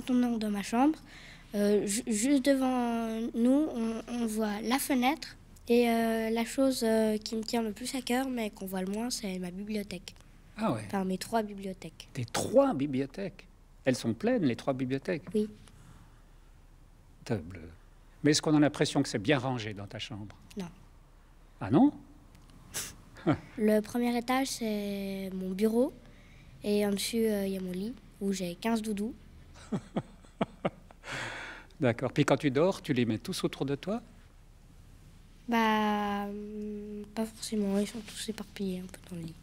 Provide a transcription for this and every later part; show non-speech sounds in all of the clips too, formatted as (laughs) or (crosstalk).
quand on entre dans ma chambre, euh, ju- juste devant nous, on, on voit la fenêtre. Et euh, la chose euh, qui me tient le plus à cœur, mais qu'on voit le moins, c'est ma bibliothèque. Ah ouais. Enfin, mes trois bibliothèques. Tes trois bibliothèques. Elles sont pleines, les trois bibliothèques. Oui. Bleu. Mais est-ce qu'on a l'impression que c'est bien rangé dans ta chambre? Non. Ah non? (laughs) Le premier étage, c'est mon bureau. Et en dessus, euh, il y a mon lit, où j'ai 15 doudous. (laughs) D'accord. Puis quand tu dors, tu les mets tous autour de toi? Bah, hum, pas forcément, ils sont tous éparpillés un peu dans le lit.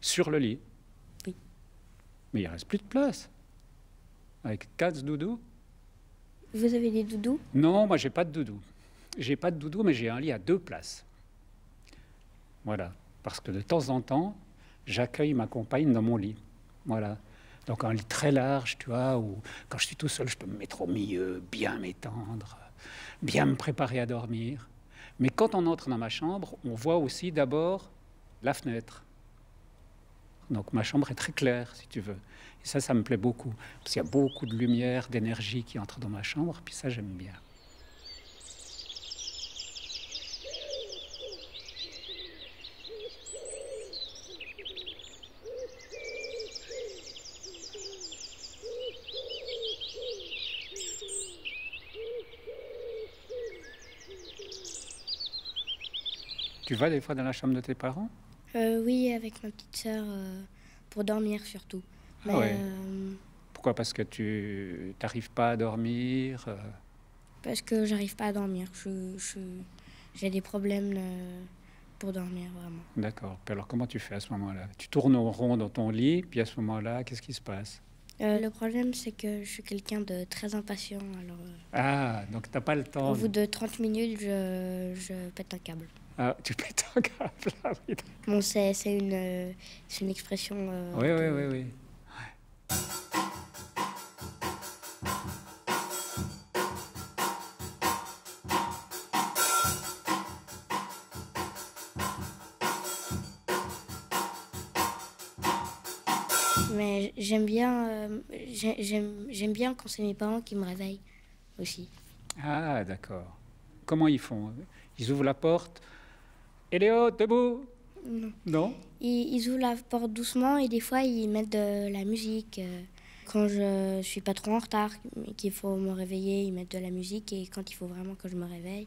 Sur le lit? Oui. Mais il reste plus de place. Avec quatre doudous Vous avez des doudous? Non, moi j'ai pas de doudou. J'ai pas de doudou, mais j'ai un lit à deux places. Voilà. Parce que de temps en temps, j'accueille ma compagne dans mon lit. Voilà. Donc un lit très large, tu vois, où quand je suis tout seul, je peux me mettre au milieu, bien m'étendre, bien me préparer à dormir. Mais quand on entre dans ma chambre, on voit aussi d'abord la fenêtre. Donc ma chambre est très claire, si tu veux. Et ça, ça me plaît beaucoup. Parce qu'il y a beaucoup de lumière, d'énergie qui entre dans ma chambre, puis ça, j'aime bien. Tu vas des fois dans la chambre de tes parents? Euh, Oui, avec ma petite sœur, euh, pour dormir surtout. Ah ouais. euh, Pourquoi? Parce que tu n'arrives pas à dormir euh, parce que j'arrive pas à dormir. Je, je- j'ai des problèmes pour dormir, vraiment. D'accord. Alors comment tu fais à ce moment-là? Tu tournes au rond dans ton lit, puis à ce moment-là, qu'est-ce qui se passe? Euh, le problème, c'est que je suis quelqu'un de très impatient. Alors, Ah, donc t'as pas le temps. au bout de 30 minutes, je, je pète un câble. Ah, tu pètes un câble. Ah oui, d'accord. Bon, c'est une, euh, une expression. euh, oui, oui, oui, oui. Mais j'aime bien, euh, j'ai- j'aime j'aime bien quand c'est mes parents qui me réveillent aussi. Ah, d'accord. Comment ils font? Ils ouvrent la porte. Eléo, debout Non. Non Ils, ils ouvrent la porte doucement et des fois ils mettent de la musique. euh, Quand je suis pas trop en retard, mais qu'il faut me réveiller, ils mettent de la musique. Et quand il faut vraiment que je me réveille,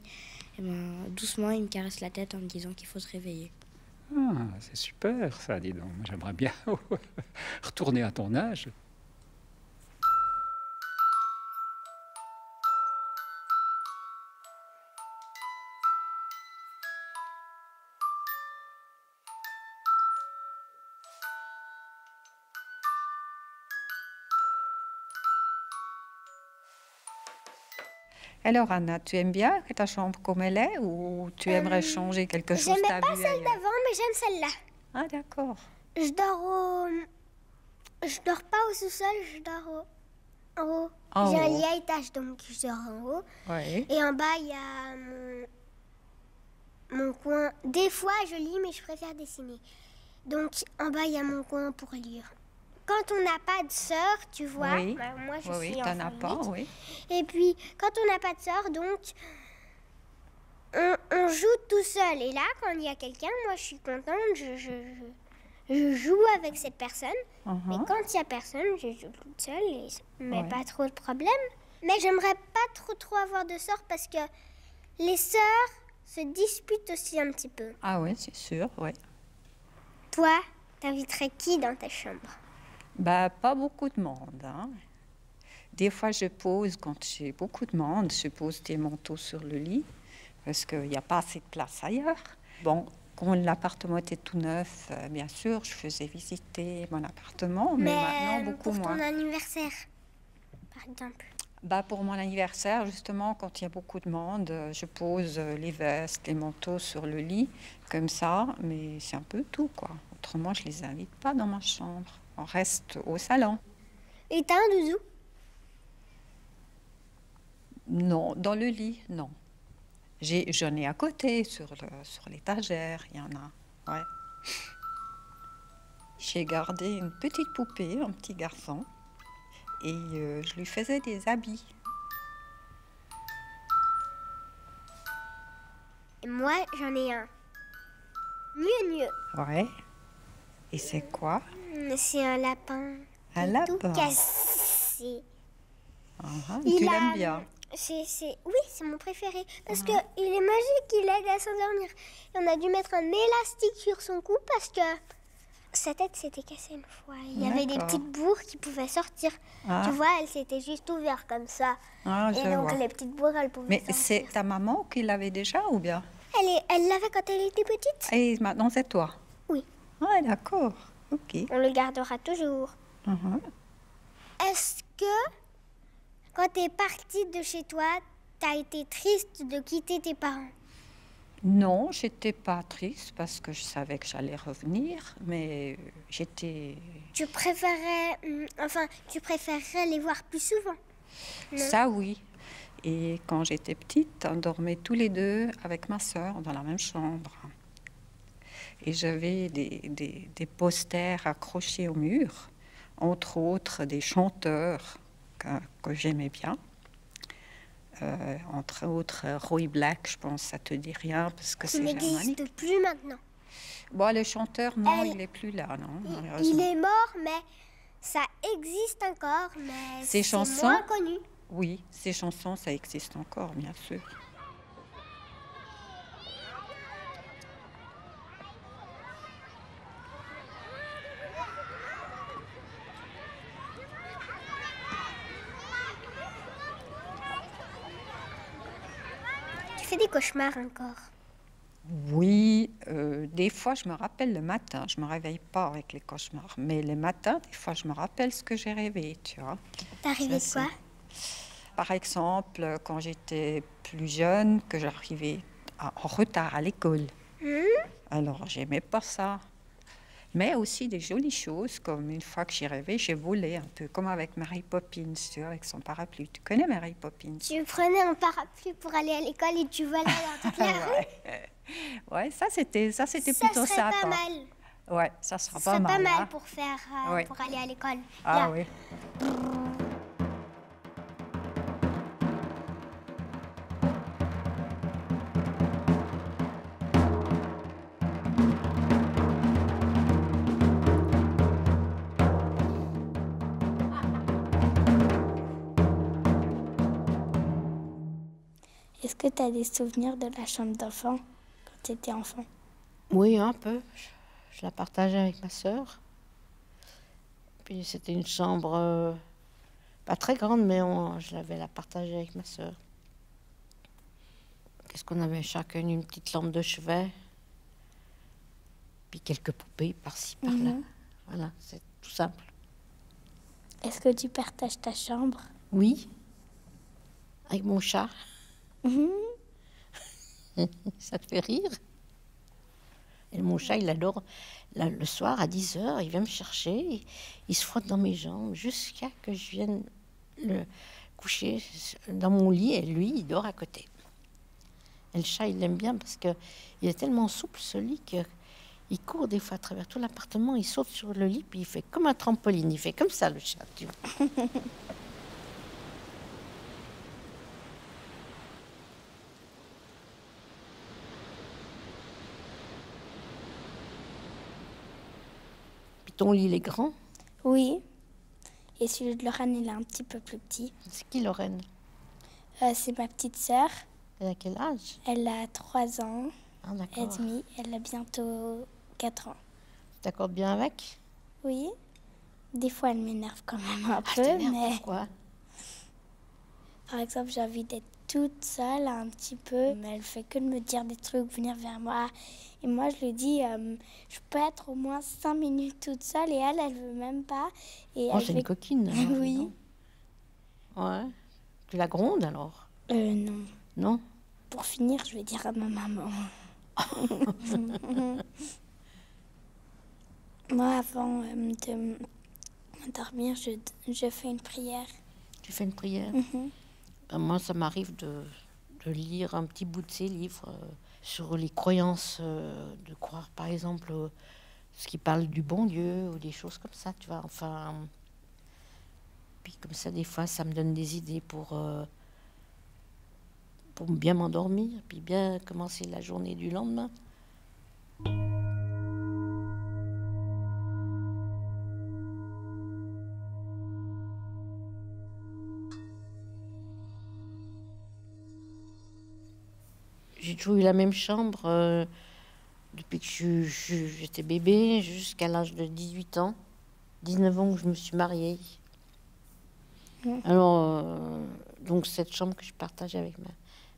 eh ben, doucement ils me caressent la tête en me disant qu'il faut se réveiller. Ah, c'est super ça, dis donc. J'aimerais bien (laughs) retourner à ton âge. Alors Anna, tu aimes bien ta chambre comme elle est ou tu aimerais changer quelque chose J'aimais pas celle d'avant, mais j'aime celle-là. Ah d'accord. Je dors au. Je dors pas au sous-sol, je dors au... en haut. En J'ai un lit à étage, donc je dors en haut. Oui. Et en bas, il y a mon... mon coin. Des fois, je lis, mais je préfère dessiner. Donc, en bas, il y a mon coin pour lire. Quand on n'a pas de sœur, tu vois, Oui. bah, moi je Oui, suis oui, en as pas, oui. Et puis, quand on n'a pas de sœur, donc, on, on joue tout seul. Et là, quand il y a quelqu'un, moi, je suis contente, je, je, je, je joue avec cette personne. Mais Mhm. quand il n'y a personne, je joue toute seule, et, mais Ouais. pas trop de problème. Mais j'aimerais pas trop, trop avoir de sœurs parce que les sœurs se disputent aussi un petit peu. Ah oui, c'est sûr, oui. Toi, t'inviterais qui dans ta chambre? Bah, pas beaucoup de monde. hein. Des fois, je pose, quand j'ai beaucoup de monde, je pose des manteaux sur le lit parce qu'il n'y a pas assez de place ailleurs. Bon, quand l'appartement était tout neuf, euh, bien sûr, je faisais visiter mon appartement, mais, maintenant beaucoup pour moins. ton anniversaire, par exemple. Bah, pour mon anniversaire, justement, quand il y a beaucoup de monde, euh, je pose euh, les vestes, les manteaux sur le lit, comme ça, mais c'est un peu tout, quoi. Autrement, je les invite pas dans ma chambre. On reste au salon. Et t'as un doudou? Non, dans le lit, non. J'ai, j'en ai à côté, sur, le- sur l'étagère, il y en a. Ouais. J'ai gardé une petite poupée, un petit garçon. et euh, je lui faisais des habits. Et moi, j'en ai un. Mieux, mieux. Ouais. Et c'est quoi? C'est un lapin. Un est Tout lapin. cassé. Ah, ah, Il Tu l'aimes bien C'est, c'est... Oui, c'est mon préféré. Parce que il est magique, il aide à s'endormir. On a dû mettre un élastique sur son cou parce que sa tête s'était cassée une fois. Il y avait des petites bourres qui pouvaient sortir. Ah. Tu vois, elle s'était juste ouverte comme ça. Ah, Et donc vois. les petites bourres, elles pouvaient Mais c'est ta maman qui l'avait déjà ou bien? Elle, est- elle l'avait quand elle était petite Et maintenant c'est toi? Oui. Ah, d'accord. Ok. On le gardera toujours. Mhm. Est-ce que quand tu es partie de chez toi, tu as été triste de quitter tes parents? Non, j'étais pas triste parce que je savais que j'allais revenir, mais j'étais. Tu préférais, hum, enfin, tu préférerais les voir plus souvent? Non? Ça, oui. Et quand j'étais petite, on dormait tous les deux avec ma sœur dans la même chambre. Et j'avais des, des- des posters accrochés au mur, entre autres des chanteurs que, que j'aimais bien. Euh, entre autres, Roy Black, je pense, ça te dit rien parce que c'est germanique. n'existe plus maintenant. Bon, le chanteur, non, Elle- il n'est plus là, non. Il, il est mort, mais ça existe encore, mais Ces c'est chansons moins connu. Oui, ces chansons, ça existe encore, bien sûr. Des cauchemars encore. Oui, euh, des fois, je me rappelle le matin. Je me réveille pas avec les cauchemars, mais les matins, des fois, je me rappelle ce que j'ai rêvé, tu vois. De Ça, quoi? Par exemple, quand j'étais plus jeune, que j'arrivais en retard à l'école. Hmm Alors, j'aimais pas ça. Mais aussi des jolies choses, comme une fois que j'y rêvé, j'ai volé un peu, comme avec Mary Poppins, tu vois, avec son parapluie. Tu connais Mary Poppins? Tu prenais un parapluie pour aller à l'école et tu volais dans toute la (laughs) rue? Ouais, ça c'était ça c'était Ça plutôt serait sympa. pas mal. Ouais, ça sera Ça pas serait pas mal. mal hein. pour faire, euh, Ouais. pour aller à l'école. Ah Là. oui. Que tu as des souvenirs de la chambre d'enfant quand tu étais enfant? Oui, un peu. Je, je la partageais avec ma sœur. Puis c'était une chambre euh, pas très grande, mais on- je l'avais la partagée avec ma sœur. Qu'est-ce qu'on avait chacune une petite lampe de chevet, puis quelques poupées par-ci par-là. Mhm. Voilà, c'est tout simple. Est-ce que tu partages ta chambre? Oui, avec mon chat. (laughs) Ça te fait rire Et mon chat, il adore, le soir à 10h, il vient me chercher, il, il se frotte dans mes jambes jusqu'à que je vienne le coucher dans mon lit. Et lui, il dort à côté. Et le chat, il l'aime bien parce que il est tellement souple, ce lit, qu'il court des fois à travers tout l'appartement, il saute sur le lit, puis il fait comme un trampoline, il fait comme ça, le chat, tu. (laughs) ton lit, il est grand. Oui. Et celui de Lorraine, il est un petit peu plus petit. C'est qui, Lorraine? Euh, c'est ma petite sœur. Elle a quel âge? Elle a 3 ans Ah, et d'accord. demi. Elle a bientôt 4 ans. Tu t'accordes bien avec? Oui. Des fois, elle m'énerve quand même un Ah, peu, mais Pourquoi? Par exemple, j'ai envie d'être toute seule un petit peu, mais elle fait que de me dire des trucs, venir vers moi. Et moi, je lui dis, euh, je peux être au moins 5 minutes toute seule, et elle, elle veut même pas. Et Oh, c'est fait- une coquine. (laughs) alors, Oui. Ouais. Tu la grondes alors? Euh, non. Non? Pour finir, je vais dire à ma maman. (laughs) Moi, avant euh, de m'endormir, je, je fais une prière. Tu fais une prière? Mhm. Moi, ça m'arrive de, de lire un petit bout de ces livres euh, sur les croyances, euh, de croire par exemple ce qui parle du bon Dieu ou des choses comme ça, tu vois. Enfin, Puis comme ça, des fois, ça me donne des idées pour, euh, pour bien m'endormir, puis bien commencer la journée du lendemain. J'ai toujours eu la même chambre euh, depuis que j'étais bébé jusqu'à l'âge de 18 ans. 19 ans que je me suis mariée. Alors, euh, donc cette chambre que je partageais avec ma,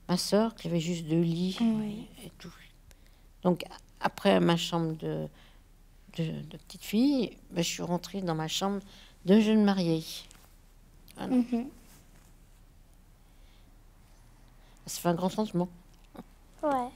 ma soeur, qui avait juste deux lits et, tout. Donc après ma chambre de, de, de petite fille, ben, je suis rentrée dans ma chambre de jeune mariée. Voilà. Mhm. Ça fait un grand changement. Ouais.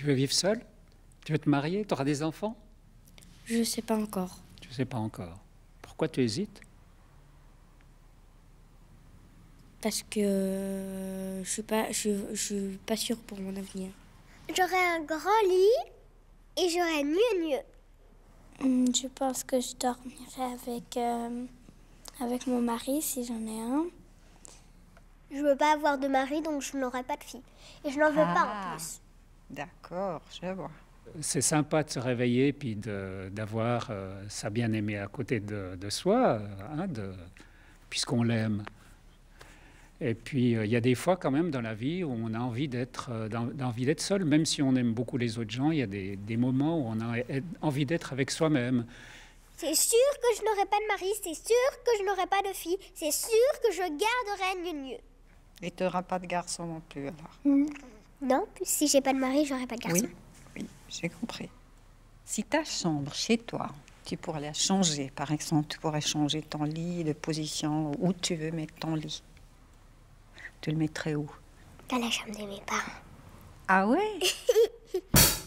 Tu veux vivre seul Tu veux te marier? Tu auras des enfants? Je sais pas encore. Tu ne sais pas encore. Pourquoi tu hésites? Parce que euh, je suis pas, je, suis- je suis pas sûre pour mon avenir. J'aurais un grand lit et j'aurais mieux mieux. Hum, Je pense que je dormirai avec, euh, avec mon mari si j'en ai un. Je veux pas avoir de mari donc je n'aurai pas de fille. Et je n'en veux pas Ah. en plus. D'accord, je vois. C'est sympa de se réveiller puis de- d'avoir euh, sa bien-aimée à côté de, de soi, euh, hein, puisqu'on l'aime. Et puis, euh, il y a des fois quand même dans la vie où on a envie d'être euh, d'en- d'envie d'être seul, même si on aime beaucoup les autres gens, il y a des, des moments où on a envie d'être avec soi-même. C'est sûr que je n'aurai pas de mari, c'est sûr que je n'aurai pas de fille, c'est sûr que je garderai mieux mieux. Et tu n'auras pas de garçon non plus alors Non, si j'ai pas de mari, j'aurai pas de garçon. Oui, oui, j'ai compris. Si ta chambre chez toi, tu pourrais la changer, par exemple, tu pourrais changer ton lit de position, où tu veux mettre ton lit. Tu le mettrais où? Dans la chambre de mes parents. Ah ouais? (laughs)